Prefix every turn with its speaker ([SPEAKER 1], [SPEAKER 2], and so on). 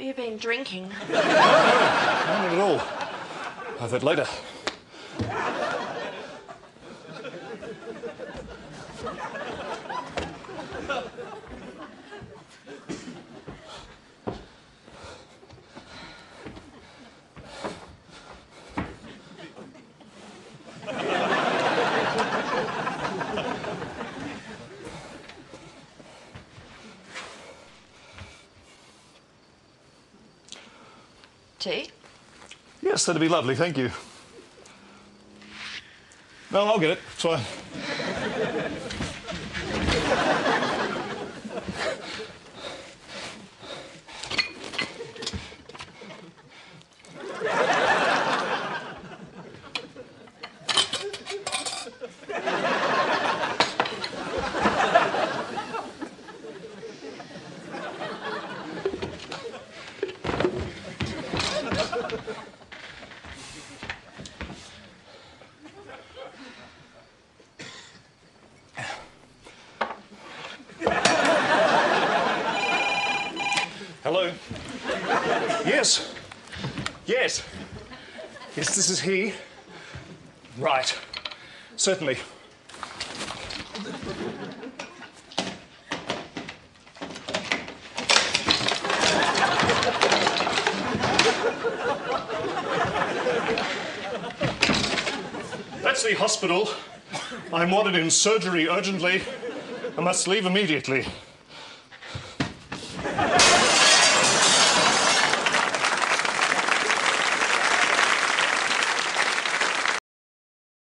[SPEAKER 1] Have you been drinking?
[SPEAKER 2] No, not at all. Have it later.
[SPEAKER 1] Tea?
[SPEAKER 2] Yes, that'd be lovely, thank you. No, I'll get it. Fine. Hello? Yes. Yes. Yes, this is he. Right. Certainly. That's the hospital. I'm wanted in surgery urgently. I must leave immediately.